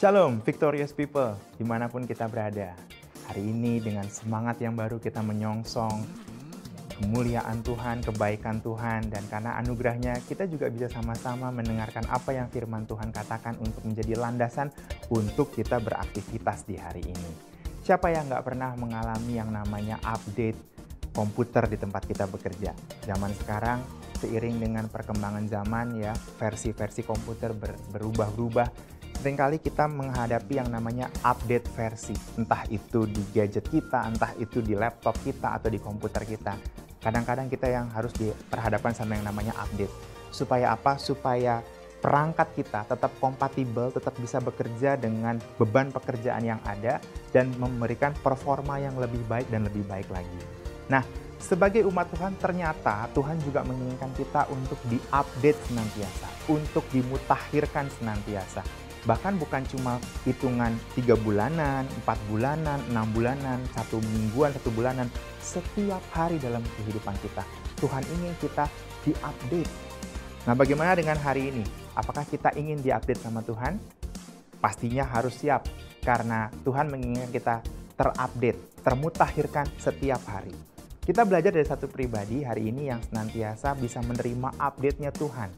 Shalom, victorious people, di mana pun kita berada. Hari ini dengan semangat yang baru kita menyongsong kemuliaan Tuhan, kebaikan Tuhan, dan karena anugerahnya kita juga bisa sama-sama mendengarkan apa yang firman Tuhan katakan untuk menjadi landasan untuk kita beraktivitas di hari ini. Siapa yang nggak pernah mengalami yang namanya update komputer di tempat kita bekerja? Zaman sekarang seiring dengan perkembangan zaman ya versi-versi komputer ber, berubah-ubah sering kali kita menghadapi yang namanya update versi. Entah itu di gadget kita, entah itu di laptop kita atau di komputer kita. Kadang-kadang kita yang harus diperhadapkan sama yang namanya update. Supaya apa? Supaya perangkat kita tetap kompatibel, tetap bisa bekerja dengan beban pekerjaan yang ada dan memberikan performa yang lebih baik dan lebih baik lagi. Nah, sebagai umat Tuhan ternyata Tuhan juga menginginkan kita untuk diupdate senantiasa, untuk dimutakhirkan senantiasa bahkan bukan cuma hitungan tiga bulanan, empat bulanan, enam bulanan, satu mingguan, satu bulanan, setiap hari dalam kehidupan kita. Tuhan ingin kita diupdate. Nah, bagaimana dengan hari ini? Apakah kita ingin diupdate sama Tuhan? Pastinya harus siap, karena Tuhan menginginkan kita terupdate, termutakhirkan setiap hari. Kita belajar dari satu pribadi hari ini yang senantiasa bisa menerima update-nya Tuhan.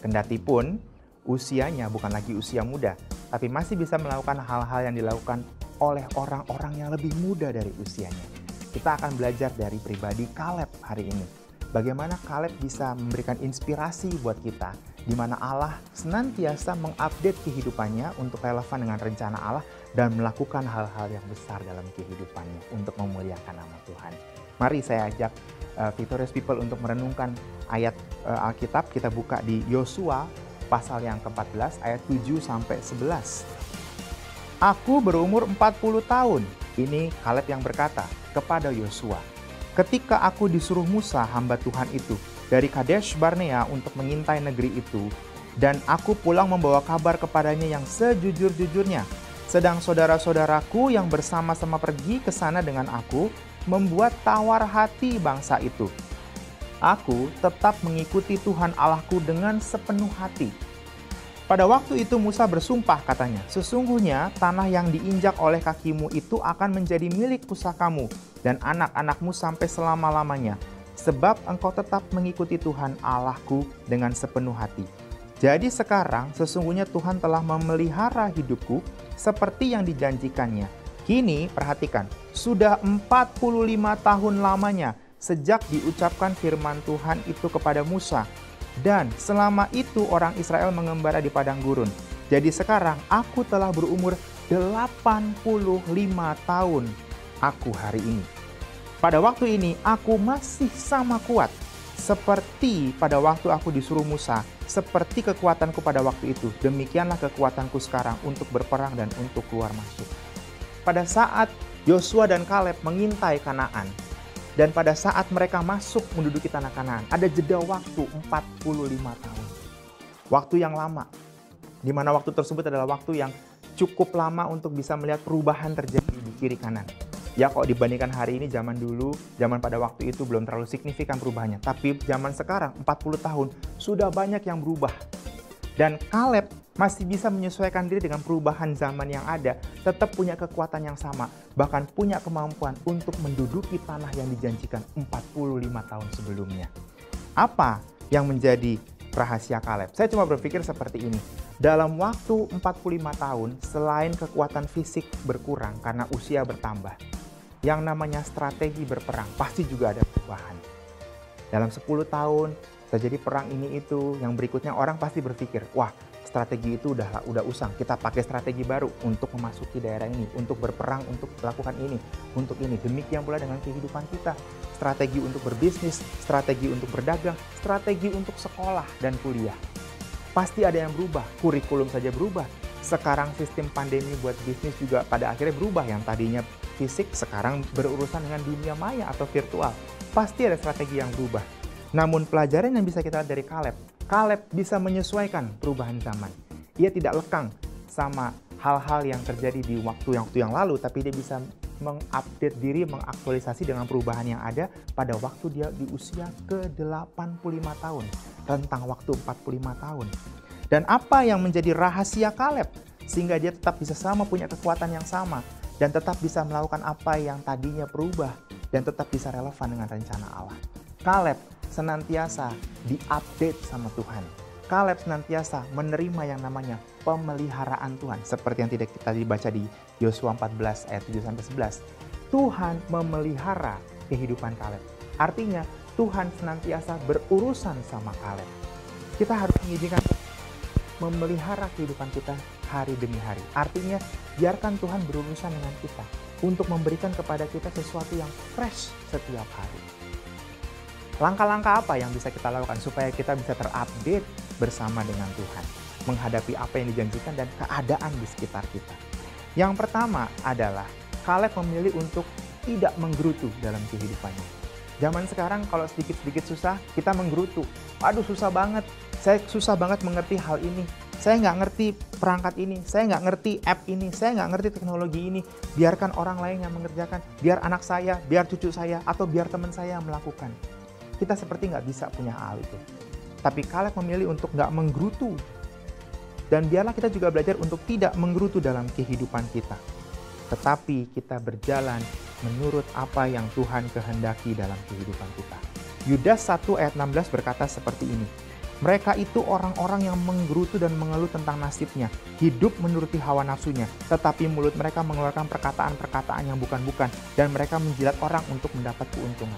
Kendati pun usianya bukan lagi usia muda, tapi masih bisa melakukan hal-hal yang dilakukan oleh orang-orang yang lebih muda dari usianya. Kita akan belajar dari pribadi Caleb hari ini. Bagaimana Caleb bisa memberikan inspirasi buat kita, di mana Allah senantiasa mengupdate kehidupannya untuk relevan dengan rencana Allah dan melakukan hal-hal yang besar dalam kehidupannya untuk memuliakan nama Tuhan. Mari saya ajak uh, Victorious People untuk merenungkan ayat uh, Alkitab. Kita buka di Yosua pasal yang ke-14 ayat 7 sampai 11. Aku berumur 40 tahun. Ini Kaleb yang berkata kepada Yosua, "Ketika aku disuruh Musa hamba Tuhan itu dari Kadesh Barnea untuk mengintai negeri itu, dan aku pulang membawa kabar kepadanya yang sejujur-jujurnya, sedang saudara-saudaraku yang bersama-sama pergi ke sana dengan aku membuat tawar hati bangsa itu." Aku tetap mengikuti Tuhan Allahku dengan sepenuh hati. Pada waktu itu Musa bersumpah katanya, Sesungguhnya tanah yang diinjak oleh kakimu itu akan menjadi milik pusakamu dan anak-anakmu sampai selama-lamanya, sebab engkau tetap mengikuti Tuhan Allahku dengan sepenuh hati. Jadi sekarang sesungguhnya Tuhan telah memelihara hidupku seperti yang dijanjikannya. Kini perhatikan, sudah 45 tahun lamanya sejak diucapkan firman Tuhan itu kepada Musa. Dan selama itu orang Israel mengembara di padang gurun. Jadi sekarang aku telah berumur 85 tahun aku hari ini. Pada waktu ini aku masih sama kuat seperti pada waktu aku disuruh Musa, seperti kekuatanku pada waktu itu. Demikianlah kekuatanku sekarang untuk berperang dan untuk keluar masuk. Pada saat Yosua dan Kaleb mengintai Kanaan, dan pada saat mereka masuk menduduki tanah kanan, ada jeda waktu 45 tahun. Waktu yang lama. Di mana waktu tersebut adalah waktu yang cukup lama untuk bisa melihat perubahan terjadi di kiri kanan. Ya kok dibandingkan hari ini zaman dulu, zaman pada waktu itu belum terlalu signifikan perubahannya. Tapi zaman sekarang 40 tahun sudah banyak yang berubah. Dan Caleb masih bisa menyesuaikan diri dengan perubahan zaman yang ada, tetap punya kekuatan yang sama, bahkan punya kemampuan untuk menduduki tanah yang dijanjikan 45 tahun sebelumnya. Apa yang menjadi rahasia Kaleb? Saya cuma berpikir seperti ini. Dalam waktu 45 tahun, selain kekuatan fisik berkurang karena usia bertambah, yang namanya strategi berperang pasti juga ada perubahan. Dalam 10 tahun, terjadi perang ini itu, yang berikutnya orang pasti berpikir, wah strategi itu udah udah usang. Kita pakai strategi baru untuk memasuki daerah ini, untuk berperang, untuk melakukan ini, untuk ini. Demikian pula dengan kehidupan kita. Strategi untuk berbisnis, strategi untuk berdagang, strategi untuk sekolah dan kuliah. Pasti ada yang berubah, kurikulum saja berubah. Sekarang sistem pandemi buat bisnis juga pada akhirnya berubah yang tadinya fisik sekarang berurusan dengan dunia maya atau virtual. Pasti ada strategi yang berubah. Namun pelajaran yang bisa kita lihat dari Caleb, Caleb bisa menyesuaikan perubahan zaman. Ia tidak lekang sama hal-hal yang terjadi di waktu yang waktu yang lalu, tapi dia bisa mengupdate diri, mengaktualisasi dengan perubahan yang ada pada waktu dia di usia ke-85 tahun, rentang waktu 45 tahun. Dan apa yang menjadi rahasia Caleb? sehingga dia tetap bisa sama punya kekuatan yang sama dan tetap bisa melakukan apa yang tadinya berubah dan tetap bisa relevan dengan rencana Allah. Kaleb senantiasa diupdate sama Tuhan. Kaleb senantiasa menerima yang namanya pemeliharaan Tuhan. Seperti yang tidak kita dibaca di Yosua 14 ayat 7 sampai 11. Tuhan memelihara kehidupan Kaleb. Artinya Tuhan senantiasa berurusan sama Kaleb. Kita harus mengizinkan memelihara kehidupan kita hari demi hari. Artinya, biarkan Tuhan berurusan dengan kita untuk memberikan kepada kita sesuatu yang fresh setiap hari. Langkah-langkah apa yang bisa kita lakukan supaya kita bisa terupdate bersama dengan Tuhan, menghadapi apa yang dijanjikan dan keadaan di sekitar kita. Yang pertama adalah Kaleb memilih untuk tidak menggerutu dalam kehidupannya. Zaman sekarang kalau sedikit-sedikit susah, kita menggerutu. Aduh susah banget, saya susah banget mengerti hal ini. Saya nggak ngerti perangkat ini, saya nggak ngerti app ini, saya nggak ngerti teknologi ini. Biarkan orang lain yang mengerjakan, biar anak saya, biar cucu saya, atau biar teman saya yang melakukan. Kita seperti nggak bisa punya hal itu. Tapi Kaleb memilih untuk nggak menggerutu. Dan biarlah kita juga belajar untuk tidak menggerutu dalam kehidupan kita. Tetapi kita berjalan menurut apa yang Tuhan kehendaki dalam kehidupan kita. Yudas 1 ayat 16 berkata seperti ini. Mereka itu orang-orang yang menggerutu dan mengeluh tentang nasibnya, hidup menuruti hawa nafsunya, tetapi mulut mereka mengeluarkan perkataan-perkataan yang bukan-bukan, dan mereka menjilat orang untuk mendapat keuntungan.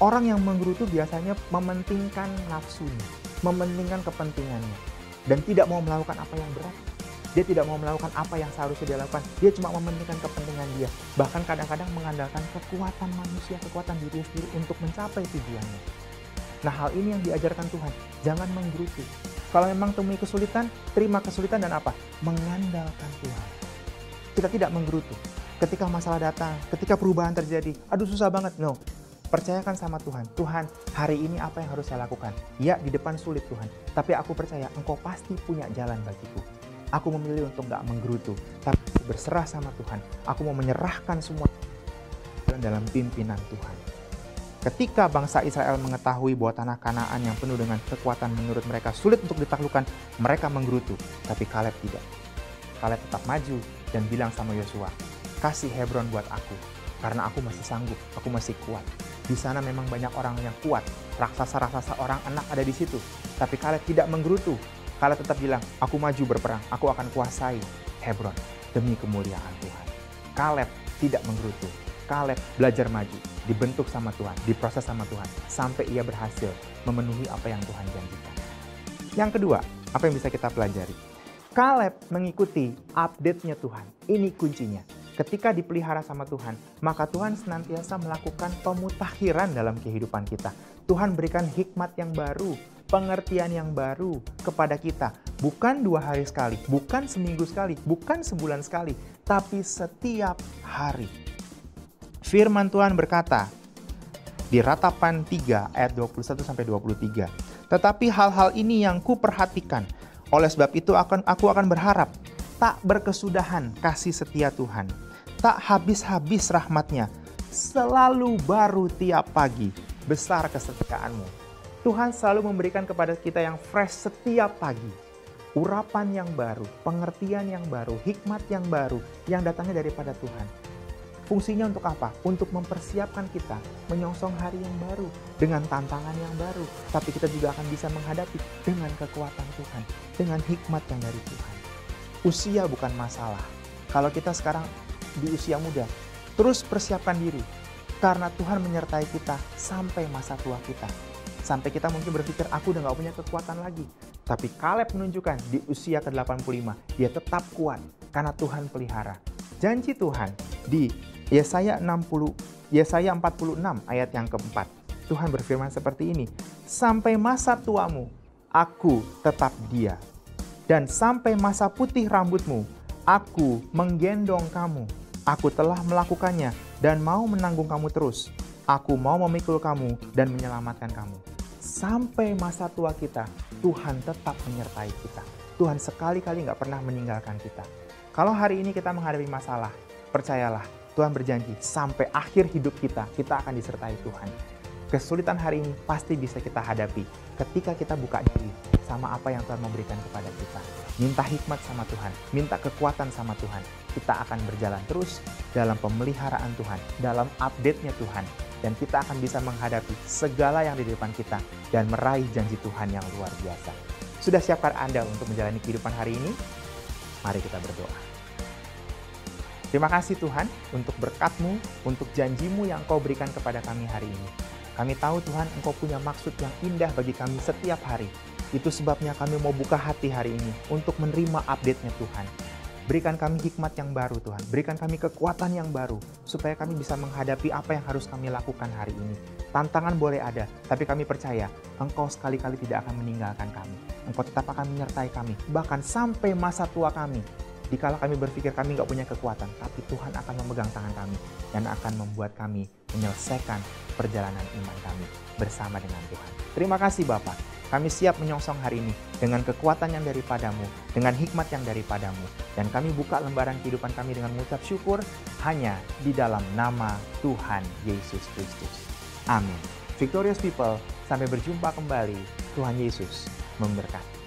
Orang yang menggerutu biasanya mementingkan nafsunya, mementingkan kepentingannya, dan tidak mau melakukan apa yang berat. Dia tidak mau melakukan apa yang seharusnya dia lakukan. Dia cuma mementingkan kepentingan dia. Bahkan kadang-kadang mengandalkan kekuatan manusia, kekuatan diri sendiri untuk mencapai tujuannya. Nah hal ini yang diajarkan Tuhan, jangan menggerutu. Kalau memang temui kesulitan, terima kesulitan dan apa? Mengandalkan Tuhan. Kita tidak menggerutu. Ketika masalah datang, ketika perubahan terjadi, aduh susah banget. No, percayakan sama Tuhan. Tuhan, hari ini apa yang harus saya lakukan? Ya, di depan sulit Tuhan. Tapi aku percaya Engkau pasti punya jalan bagiku. Aku memilih untuk gak menggerutu, tapi berserah sama Tuhan. Aku mau menyerahkan semua dalam pimpinan Tuhan. Ketika bangsa Israel mengetahui bahwa tanah Kanaan yang penuh dengan kekuatan menurut mereka sulit untuk ditaklukkan, mereka menggerutu, tapi Kaleb tidak. Kaleb tetap maju dan bilang sama Yosua, kasih Hebron buat aku, karena aku masih sanggup, aku masih kuat. Di sana memang banyak orang yang kuat, raksasa-raksasa orang anak ada di situ. Tapi Kaleb tidak menggerutu. Kaleb tetap bilang, aku maju berperang, aku akan kuasai Hebron demi kemuliaan Tuhan. Kaleb tidak menggerutu. Kaleb belajar maju dibentuk sama Tuhan, diproses sama Tuhan, sampai ia berhasil memenuhi apa yang Tuhan janjikan. Yang kedua, apa yang bisa kita pelajari? Kaleb mengikuti update-nya Tuhan. Ini kuncinya. Ketika dipelihara sama Tuhan, maka Tuhan senantiasa melakukan pemutakhiran dalam kehidupan kita. Tuhan berikan hikmat yang baru, pengertian yang baru kepada kita. Bukan dua hari sekali, bukan seminggu sekali, bukan sebulan sekali, tapi setiap hari Firman Tuhan berkata di Ratapan 3 ayat 21 sampai 23. Tetapi hal-hal ini yang kuperhatikan. Oleh sebab itu aku akan berharap tak berkesudahan kasih setia Tuhan. Tak habis-habis rahmatnya. Selalu baru tiap pagi. Besar kesetiaanmu. Tuhan selalu memberikan kepada kita yang fresh setiap pagi. Urapan yang baru, pengertian yang baru, hikmat yang baru yang datangnya daripada Tuhan Fungsinya untuk apa? Untuk mempersiapkan kita menyongsong hari yang baru dengan tantangan yang baru. Tapi kita juga akan bisa menghadapi dengan kekuatan Tuhan, dengan hikmat yang dari Tuhan. Usia bukan masalah. Kalau kita sekarang di usia muda, terus persiapkan diri. Karena Tuhan menyertai kita sampai masa tua kita. Sampai kita mungkin berpikir, aku udah gak punya kekuatan lagi. Tapi Kaleb menunjukkan di usia ke-85, dia tetap kuat karena Tuhan pelihara. Janji Tuhan di Yesaya 60 Yesaya 46 ayat yang keempat. Tuhan berfirman seperti ini, "Sampai masa tuamu, aku tetap dia. Dan sampai masa putih rambutmu, aku menggendong kamu. Aku telah melakukannya dan mau menanggung kamu terus. Aku mau memikul kamu dan menyelamatkan kamu." Sampai masa tua kita, Tuhan tetap menyertai kita. Tuhan sekali-kali nggak pernah meninggalkan kita. Kalau hari ini kita menghadapi masalah, percayalah, Tuhan berjanji sampai akhir hidup kita, kita akan disertai Tuhan. Kesulitan hari ini pasti bisa kita hadapi ketika kita buka diri sama apa yang Tuhan memberikan kepada kita. Minta hikmat sama Tuhan, minta kekuatan sama Tuhan. Kita akan berjalan terus dalam pemeliharaan Tuhan, dalam update-nya Tuhan. Dan kita akan bisa menghadapi segala yang di depan kita dan meraih janji Tuhan yang luar biasa. Sudah siapkah Anda untuk menjalani kehidupan hari ini? Mari kita berdoa. Terima kasih Tuhan untuk berkat-Mu, untuk janjimu yang Kau berikan kepada kami hari ini. Kami tahu Tuhan Engkau punya maksud yang indah bagi kami setiap hari. Itu sebabnya kami mau buka hati hari ini untuk menerima update-nya Tuhan. Berikan kami hikmat yang baru Tuhan, berikan kami kekuatan yang baru, supaya kami bisa menghadapi apa yang harus kami lakukan hari ini. Tantangan boleh ada, tapi kami percaya Engkau sekali-kali tidak akan meninggalkan kami. Engkau tetap akan menyertai kami, bahkan sampai masa tua kami. Dikala kami berpikir kami nggak punya kekuatan, tapi Tuhan akan memegang tangan kami dan akan membuat kami menyelesaikan perjalanan iman kami bersama dengan Tuhan. Terima kasih Bapak. Kami siap menyongsong hari ini dengan kekuatan yang daripadamu, dengan hikmat yang daripadamu. Dan kami buka lembaran kehidupan kami dengan mengucap syukur hanya di dalam nama Tuhan Yesus Kristus. Amin. Victorious People, sampai berjumpa kembali. Tuhan Yesus memberkati.